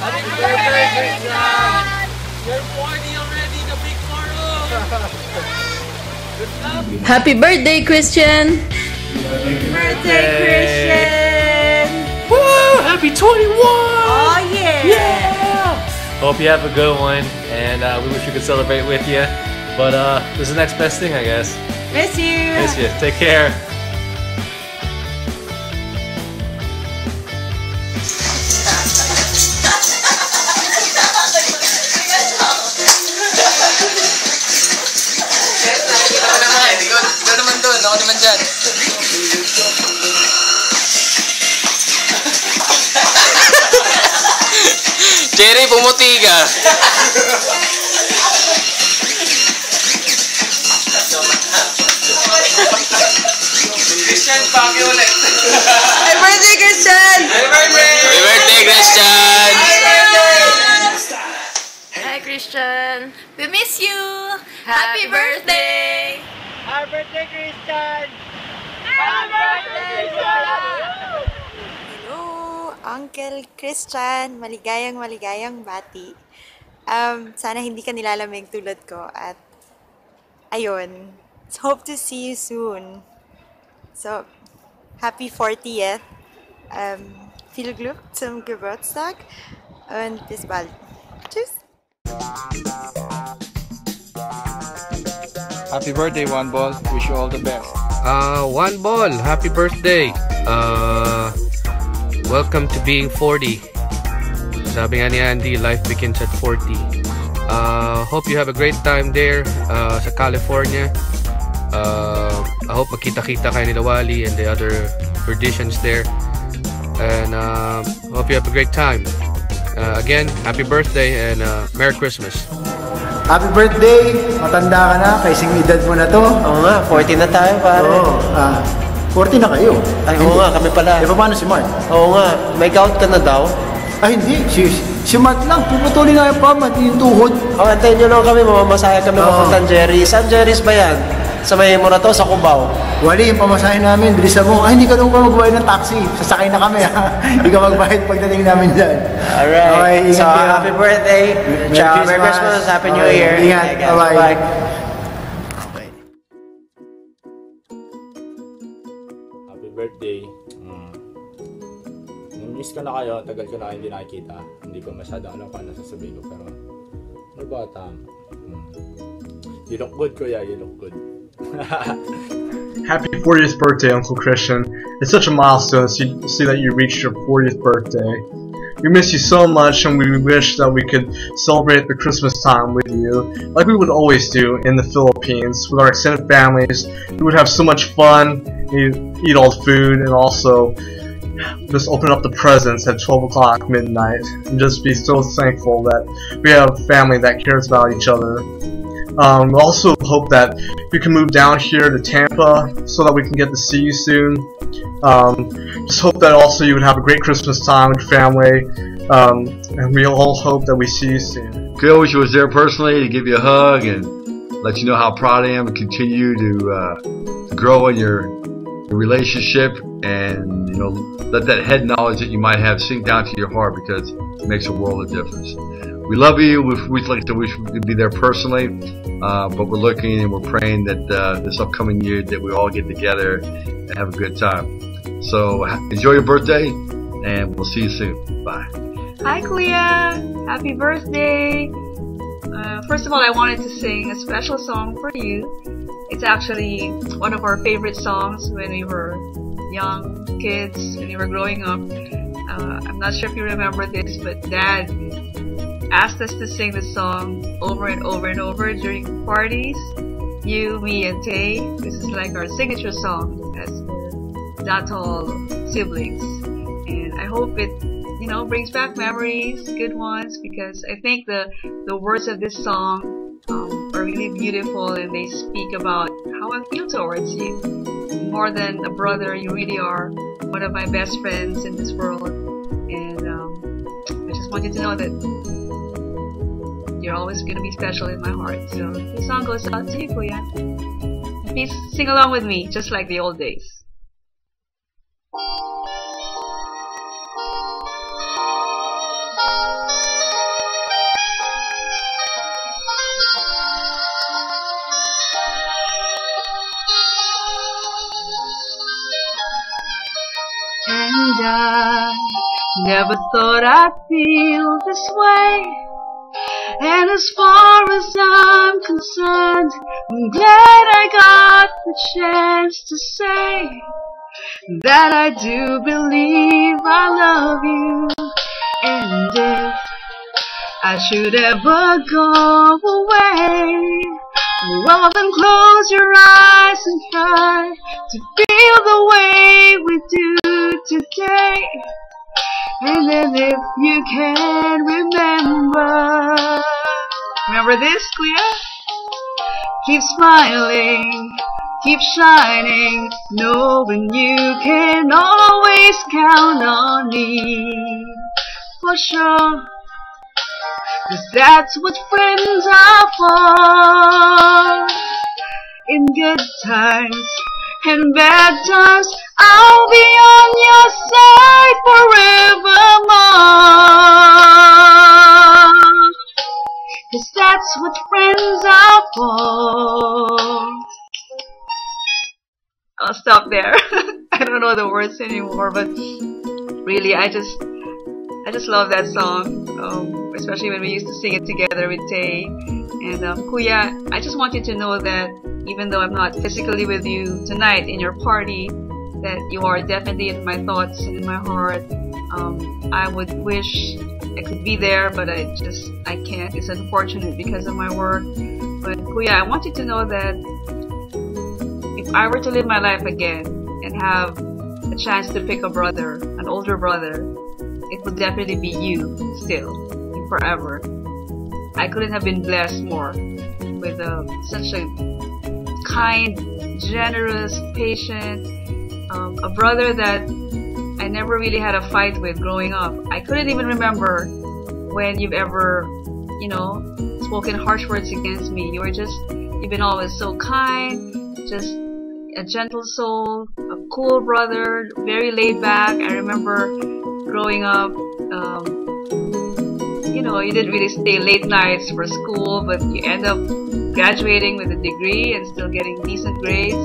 Happy birthday, Christian! You're 40 already, the big 4 Happy birthday, Christian! Happy Birthday, Christian! Woo! Happy 21! Oh, yeah! Hope you have a good one, and uh, we wish we could celebrate with you. But uh, this is the next best thing, I guess. Miss you! Miss you. Take care. Doon, ako naman dyan. Jerry, pumuti ka. Christian, paki ulit. Happy birthday, Christian! Happy birthday! Happy birthday, Christian! Hi, Christian! We miss you! Happy birthday! Hello, Uncle Christian. Maligayang maligayang bati. Um, sana hindi ka nilalamig tulad ko at ayun, hope to see you soon. So, happy 40th. Um, viel Glück zum Geburtstag und bis bald. Tschüss! Happy birthday, One Ball. Wish you all the best. Uh, one ball. Happy birthday. Uh, welcome to being 40. Sabi nga ni Andy, life begins at 40. Uh, hope you have a great time there uh, sa California. Uh, I hope makita-kita kayo ni Wally and the other traditions there. And uh, hope you have a great time. Uh, again, happy birthday and uh, Merry Christmas. Happy birthday! Matanda ka na, kaising edad mo na to. Oo nga, 40 na tayo pare. Oo, ah, 40 na kayo. Ay, oo nga, kami pala. Eh, paano si Mark? Oo nga, may gout ka na daw. Ay, hindi. Si, si Mark lang. Puputulin nga yung pamat, yung tuhod. O, antayin nyo lang kami, mamamasaya kami Oo. papuntang Jerry. Saan Jerry's ba yan? Sa may Morato, sa Cubao. Wali, yung pamasahin namin, bilisan mo. Ay, hindi ka nung magbayad ng taxi. Sasakay na kami, ha? Hindi ka magbayad pagdating namin dyan. Alright. Okay, so, kayo. happy birthday. Merry Tsaka Christmas. Merry Christmas. Happy New Okay, Year. ingat. Okay, Bye-bye. Happy birthday. Mm. Namiss ko na kayo. Tagal ko na kayo hindi nakikita. Hindi ko masyado alam kung ano sasabihin ko. Pero, ano ba, Tam? Mm. You look good, kuya. You look good. Happy 40th birthday, Uncle Christian. It's such a milestone to see, that you reached your 40th birthday. We miss you so much and we wish that we could celebrate the Christmas time with you like we would always do in the Philippines with our extended families. We would have so much fun, eat, eat all the food, and also just open up the presents at 12 o'clock midnight and just be so thankful that we have a family that cares about each other. Um, we also hope that you can move down here to Tampa so that we can get to see you soon. Um, just hope that also you would have a great Christmas time with your family. Um, and we all hope that we see you soon. Phil wish I was there personally to give you a hug and let you know how proud I am and continue to, uh, to grow in your, your relationship and you know let that head knowledge that you might have sink down to your heart because it makes a world of difference. We love you. We, we'd like to wish we could be there personally, uh, but we're looking and we're praying that uh, this upcoming year that we all get together and have a good time. So enjoy your birthday, and we'll see you soon. Bye. Hi, Clea! Happy birthday! Uh, first of all, I wanted to sing a special song for you. It's actually one of our favorite songs when we were young kids, when we were growing up. Uh, I'm not sure if you remember this, but Dad asked us to sing the song over and over and over during parties. You, me, and Tay. This is like our signature song as Datol siblings. And I hope it you know, brings back memories, good ones, because I think the the words of this song um, are really beautiful and they speak about how I feel towards you. More than a brother, you really are one of my best friends in this world, and um, I just want you to know that you're always gonna be special in my heart. So this song goes out to you, Kuya. Please sing along with me, just like the old days. And I never thought I'd feel this way and as far as I'm concerned, I'm glad I got the chance to say that I do believe I love you. And if I should ever go away, well then close your eyes and try to feel the way we do today. And then if you can remember, remember this, Clea? Keep smiling, keep shining, knowing you can always count on me. For sure. Cause that's what friends are for. In good times and bad times, I'll be on your side forevermore. Cause that's what friends are for. I'll stop there. I don't know the words anymore, but really, I just, I just love that song. Um, especially when we used to sing it together with Tay. And um, Kuya, I just want you to know that even though I'm not physically with you tonight in your party, that you are definitely in my thoughts and in my heart. Um, I would wish I could be there, but I just I can't. It's unfortunate because of my work. But Kuya, I want you to know that if I were to live my life again and have a chance to pick a brother, an older brother, it would definitely be you still, forever. I couldn't have been blessed more with uh, such a kind, generous, patient, um, a brother that I never really had a fight with growing up. I couldn't even remember when you've ever, you know, spoken harsh words against me. You were just, you've been always so kind, just a gentle soul, a cool brother, very laid back. I remember growing up, um, you know, you didn't really stay late nights for school, but you end up graduating with a degree and still getting decent grades.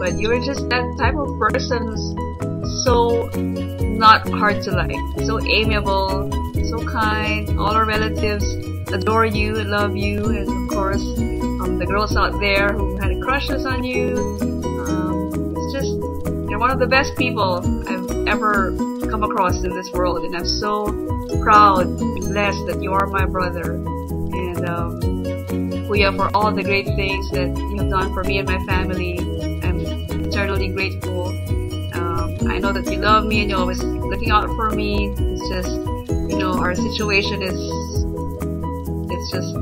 But you were just that type of person who's so not hard to like, so amiable, so kind. All our relatives adore you love you, and of course, um, the girls out there who had crushes on you. Um, it's just you're one of the best people I've ever come across in this world, and I'm so proud and blessed that you are my brother. And um, Kuya, for all the great things that you have done for me and my family, I'm eternally grateful. Um, I know that you love me and you're always looking out for me. It's just, you know, our situation is, it's just,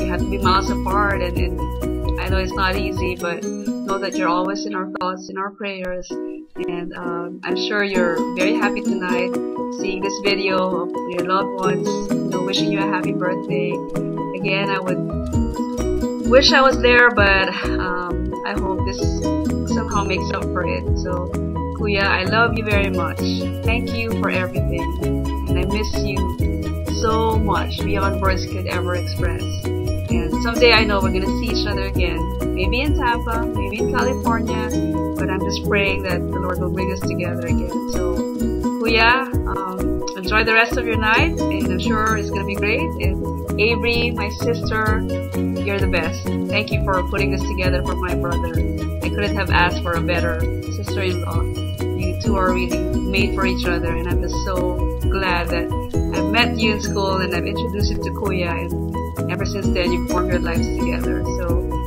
we have to be miles apart and, and I know it's not easy, but know that you're always in our thoughts, in our prayers. And um, I'm sure you're very happy tonight seeing this video of your loved ones, you know, wishing you a happy birthday. Again, I would wish I was there, but um, I hope this somehow makes up for it. So, Kuya, I love you very much. Thank you for everything. And I miss you so much beyond words could ever express. And someday I know we're gonna see each other again. Maybe in Tampa, maybe in California, just praying that the Lord will bring us together again. So, Kuya, um, enjoy the rest of your night, and I'm sure it's gonna be great. And Avery, my sister, you're the best. Thank you for putting this together for my brother. I couldn't have asked for a better sister-in-law. You two are really made for each other, and I'm just so glad that I met you in school and I've introduced you to Kuya, and ever since then you've formed your lives together. So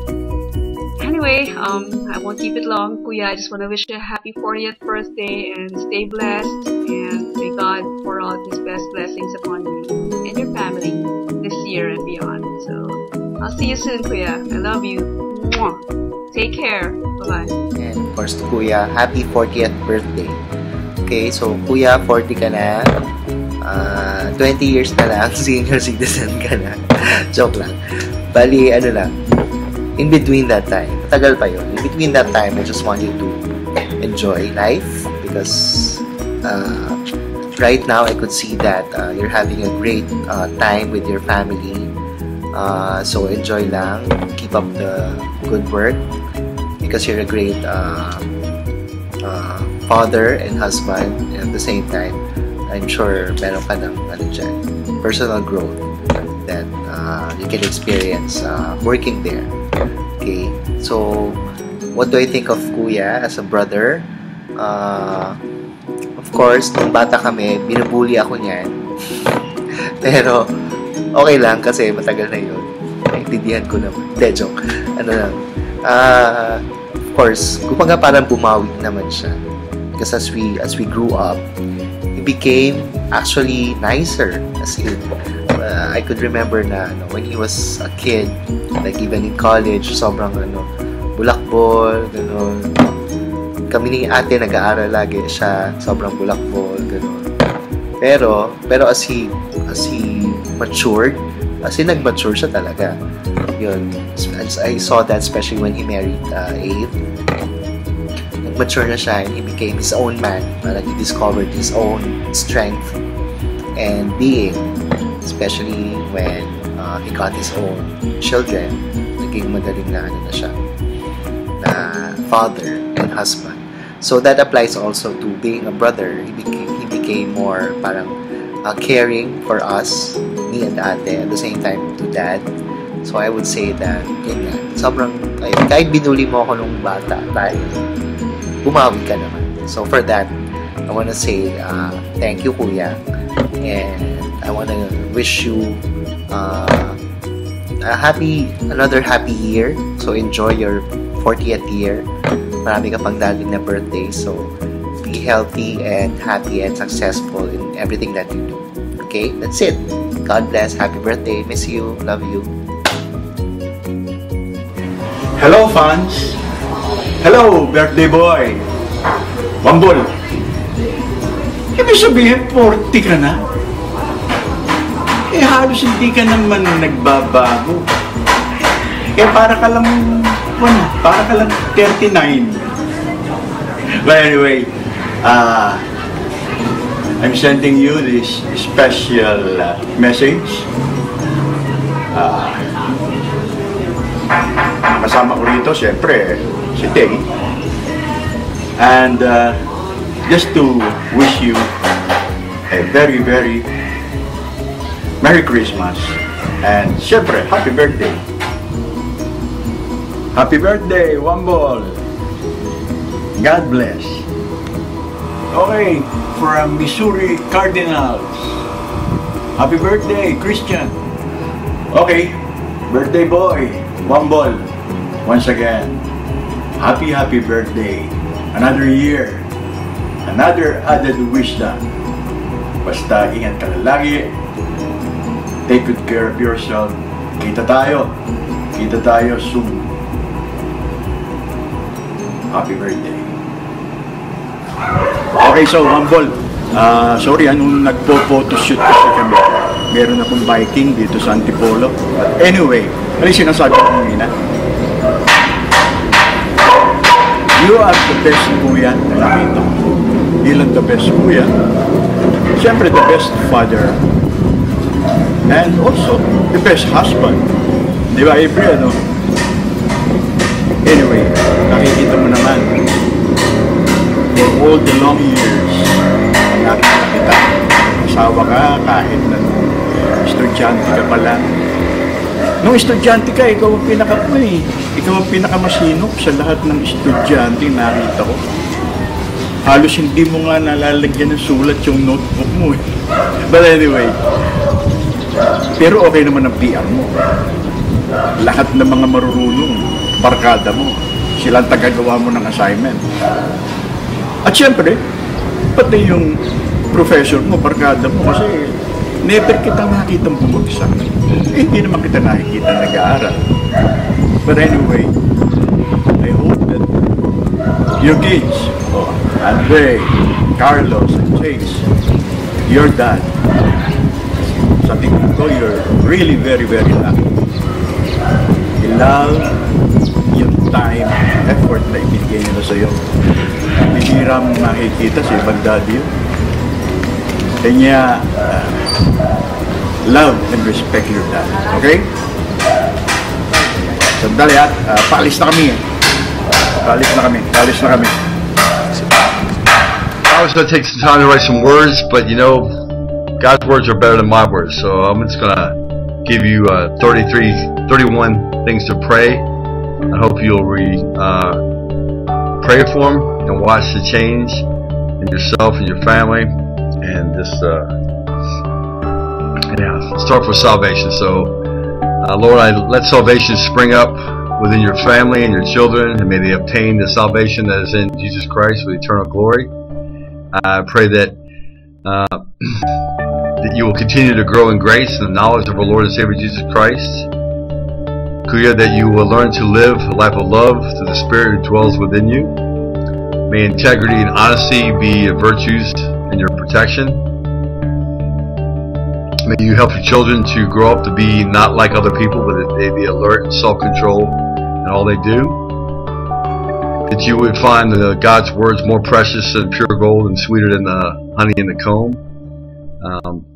anyway, um, I won't keep it long. Kuya, I just want to wish you a happy 40th birthday and stay blessed, and may God pour out His best blessings upon you and your family this year and beyond. So I'll see you soon, Kuya. I love you. Mwah. Take care. Bye bye. And of course, Kuya, happy 40th birthday. Okay, so Kuya, 40 ka na. Ah, 20 years na lang, senior citizen ka na. Joke lang. Bali, ano lang, in between that time, tagal pa yun. In between that time, I just want you to enjoy life because uh, right now I could see that uh, you're having a great uh, time with your family. Uh, so enjoy lang. Keep up the good work because you're a great uh, uh, father and husband and at the same time, I'm sure meron ka ng ano dyan, personal growth that you can experience working there. Okay, so what do I think of Kuya as a brother? Uh, of course, nung bata kami, binubuli ako niyan. Pero, okay lang kasi matagal na yun. Naintindihan ko naman. Hindi, joke. Ano lang. Ah, of course, kumbaga parang bumawi naman siya. Because as we, as we grew up, he became actually nicer. As in, uh, I could remember na ano, when he was a kid, like even in college, sobrang ano, bulakbol, gano'n. Kami ni ate nag-aaral lagi siya, sobrang bulakbol, gano'n. Pero, pero as he, as he matured, as in nag-mature siya talaga. Yun. As I saw that especially when he married uh, Abe. Nag-mature na siya and he became his own man. Parang he discovered his own strength and being. Especially when uh, he got his own children. Naging magaling na ano na siya. Na father and husband. So that applies also to being a brother. He became, he became more parang uh, caring for us, me and ate, at the same time to dad. So I would say that, yun nga, sobrang, kahit, kahit binuli mo ako nung bata, dahil bumawi ka naman. So for that, I want to say uh, thank you, Kuya. And I want to wish you uh, a happy, another happy year. So enjoy your 40th year. Marami ka pang dating na birthday. So be healthy and happy and successful in everything that you do. Okay? That's it. God bless. Happy birthday. Miss you. Love you. Hello, fans! Hello, birthday boy! Wambol! Ibig sabihin, 40 ka na? Eh, halos hindi ka naman nagbabago. Eh, para ka lang, ano, para ka lang 39. But anyway, uh, I'm sending you this special uh, message. Uh, kasama ko rito, siyempre, si Tay. And uh, just to wish you a very, very Merry Christmas. And siyempre, Happy Birthday. Happy birthday, Wambol. God bless. Okay, from Missouri Cardinals. Happy birthday, Christian. Okay, birthday boy, Wambol. Once again, happy, happy birthday. Another year. Another added wisdom. Basta ingat ka lagi. Take good care of yourself. Kita tayo. Kita tayo soon. Happy birthday. Okay, so Wambol. Ah, sorry, anong nagpo-photoshoot kasi kami. Meron akong biking dito sa Antipolo. Anyway, ano yung sinasabi ko kanina? You are the best kuya na nakita ko. Bilang the best kuya, siyempre the best father, and also the best husband. Di ba, April, ano? Anyway, nakikita mo naman, for all the long years, nakita kita, asawa ka kahit na estudyante ka pa lang. Nung estudyante ka, ikaw ang pinaka eh, ikaw ang pinakamasinop sa lahat ng estudyante na nakita ko. Halos hindi mo nga nalalagyan ng sulat yung notebook mo eh. But anyway, pero okay naman ang PR mo. Lahat ng mga marurunong, barkada mo, silang tagagawa mo ng assignment. At syempre, pati yung professor mo, barkada mo, kasi never kita nakitang bumagsak. Eh, hindi naman kita nakikita nag-aaral. But anyway, I hope that your kids, oh, Andre, Carlos, and Chase, your dad, sa tingin ko, you're really very, very lucky. Love yung time, effort na ibigay nila sa'yo. Bihira mong makikita sa ibang daddy. Kanya, uh, love and respect your dad. Okay? Sandali at uh, paalis na kami. eh. Paalis na kami. Paalis na kami. I was going to take some time to write some words, but you know, God's words are better than my words, so I'm just going to give you uh, 33, 31 things to pray. I hope you'll re, uh, pray for them and watch the change in yourself and your family, and just uh, yeah, start with salvation. So, uh, Lord, I let salvation spring up within your family and your children, and may they obtain the salvation that is in Jesus Christ with eternal glory. I pray that uh, that you will continue to grow in grace and the knowledge of our Lord and Savior Jesus Christ. Kuya, that you will learn to live a life of love through the Spirit who dwells within you. May integrity and honesty be virtues in your protection. May you help your children to grow up to be not like other people, but that they be alert and self-control in all they do that you would find the, God's words more precious than pure gold and sweeter than the honey in the comb. Um,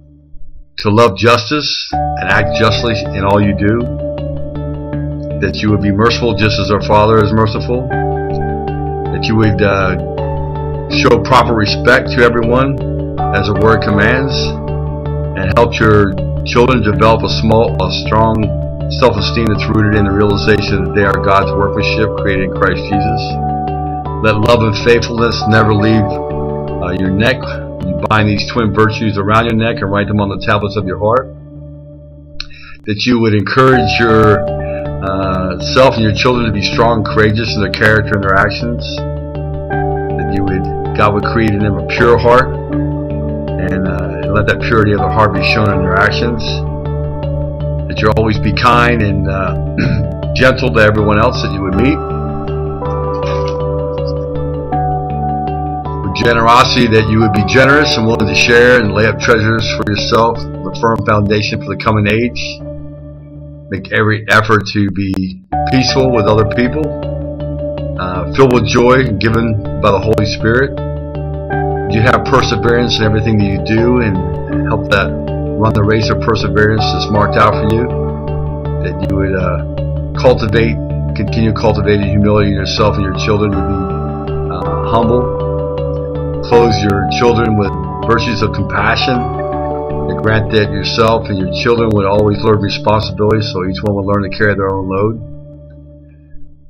to love justice and act justly in all you do. That you would be merciful just as our Father is merciful. That you would uh, show proper respect to everyone as the Word commands. And help your children develop a small, a strong self-esteem that's rooted in the realization that they are God's workmanship created in Christ Jesus. Let love and faithfulness never leave uh, your neck. Bind these twin virtues around your neck and write them on the tablets of your heart. That you would encourage your uh, self and your children to be strong, and courageous in their character and their actions. That you would, God would create in them a pure heart, and, uh, let that purity of the heart be shown in their actions. That you always be kind and uh, gentle to everyone else that you would meet. Generosity that you would be generous and willing to share and lay up treasures for yourself, a firm foundation for the coming age. Make every effort to be peaceful with other people, uh, filled with joy given by the Holy Spirit. You have perseverance in everything that you do and help that run the race of perseverance that's marked out for you. That you would uh, cultivate, continue cultivating humility in yourself and your children to be uh, humble clothe your children with virtues of compassion, and grant that yourself and your children would always learn responsibility so each one would learn to carry their own load.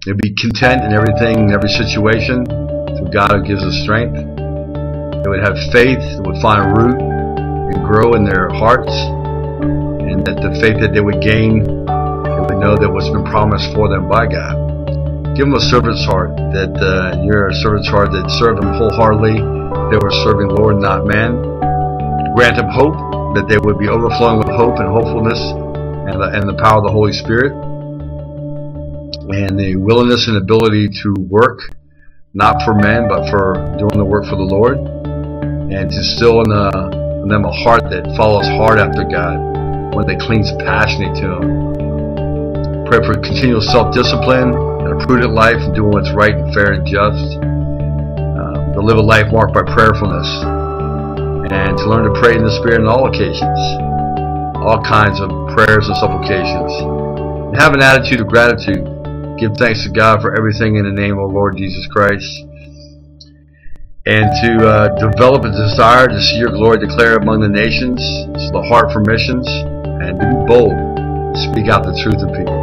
They'd be content in everything, in every situation, through God who gives us strength. They would have faith, that would find root and grow in their hearts, and that the faith that they would gain, they would know that what's been promised for them by God. Give them a servant's heart, that uh, you're a servant's heart that serve them wholeheartedly they were serving Lord, not man. Grant them hope, that they would be overflowing with hope and hopefulness and the, and the power of the Holy Spirit. And the willingness and ability to work, not for men, but for doing the work for the Lord. And to still in, the, in them a heart that follows hard after God, one that clings passionately to Him. Pray for continual self-discipline and a prudent life and doing what's right and fair and just to live a life marked by prayerfulness, and to learn to pray in the Spirit on all occasions, all kinds of prayers and supplications. And have an attitude of gratitude. Give thanks to God for everything in the name of Lord Jesus Christ. And to uh, develop a desire to see your glory declared among the nations, the heart for missions, and to be bold, speak out the truth to people.